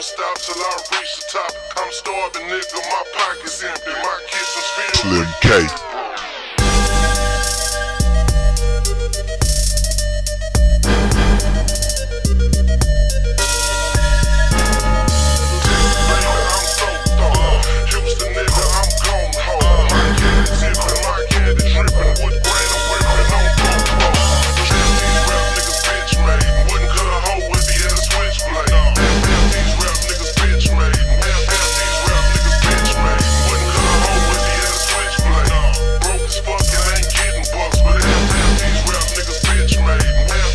won't stop till I reach the top. I'm starving, nigga, my pockets empty, my kitchen's filled. Slim K.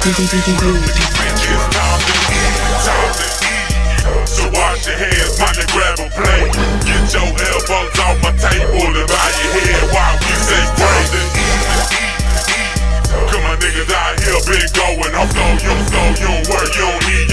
So wash your hands, mind and grab a plate. Get your elbows off my table and bow your head while we say praise. Come on, niggas out here been going off, so you, so you don't work, you don't eat,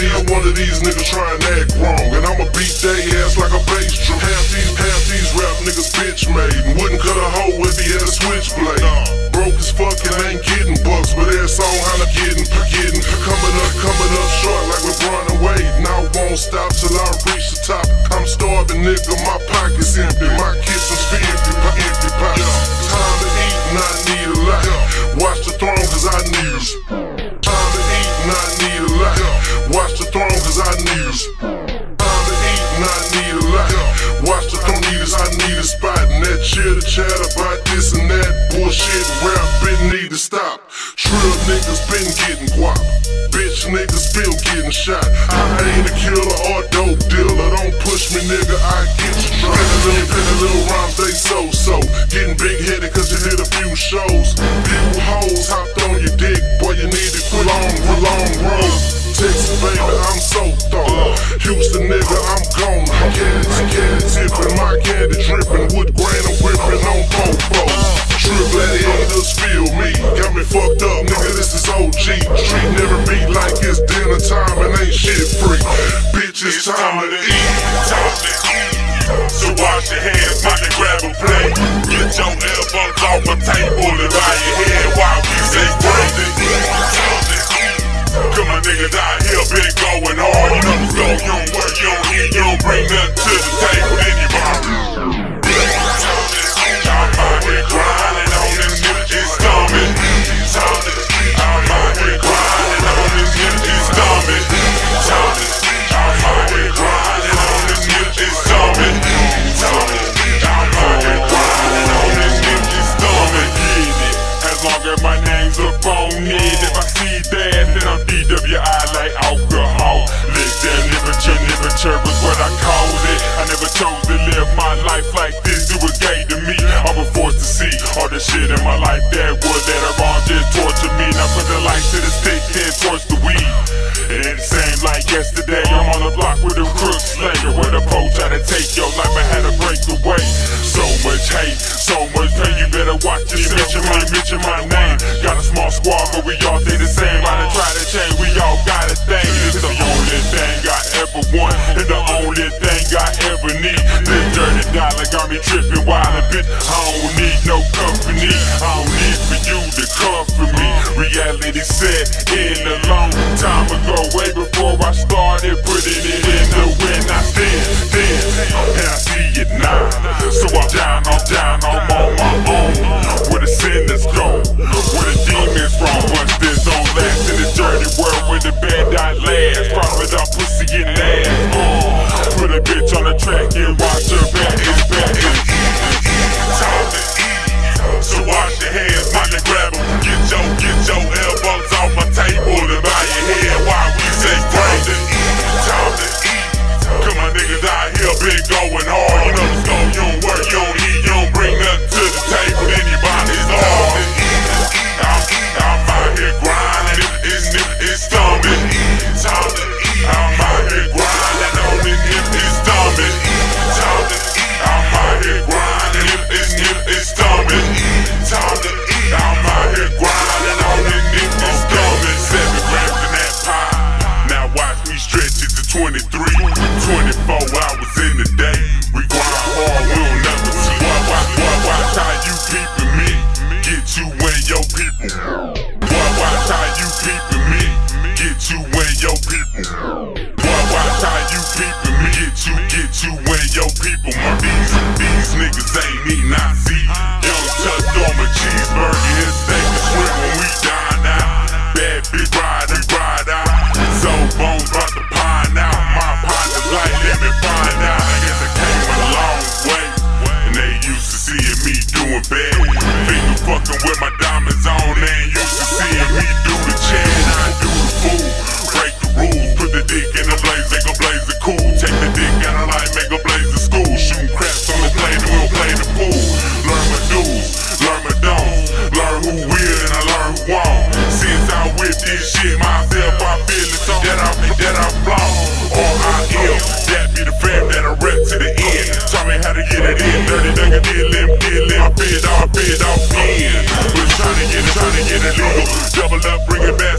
these, one of these niggas try and act wrong. And I'ma beat they ass like a bass drum. Half these, half these rap niggas bitch made. And wouldn't cut a hoe if he had a switchblade. Broke as fuck and ain't getting bucks, but that song holla getting, getting. Coming up, coming up short like LeBron and Wade. Now won't stop till I reach the top. I'm starving, nigga, my pockets empty. My kitchen's empty, lot. Watch the throne cause I need us. Time to eat and I need a lot. Watch the throne, need us. I need a spot. And that chitter chat about this and that bullshit rap been need to stop. Trill niggas been getting guap. Bitch niggas still getting shot. I ain't a killer dropped. Little, penny little rhymes, they so so. Getting big headed cause you hit a few shows. Few hoes hopped on your dick. Boy, you need to quit long, long road. Texas, baby, I'm so thorough. Houston, nigga, I'm gone. Candy, candy tipping, my candy dripping. Wood grain, I'm whipping on popos. True gladiators feel me. Got me fucked up, nigga, this is OG. Street never beat like it's dinner time and ain't shit free. Bitch, it's time to eat. Off my table and bow your head while we say crazy. Come on, niggas out here been going hard. You know, you don't work, you don't eat, you don't bring nothing to the table. Shit in my life that would that are just torture me. Now put the light to the stick, then torch the weed. It seemed like yesterday I'm on the block with a crook slayer. With a pole try to take your Started putting it in people. Boy, watch how you peeping me. Get you, get you and your people. My these, these niggas ain't eating, I Won't. Since I whip this shit myself, I feel it so that I'm that I flow. Or I am. That be the fam that I rep to the end. Taught me how to get it in. Dirty nigga did limp, did limp. I Fed off, fed off, in. Was trying to get it, trying to get it legal. Double up, bring it back,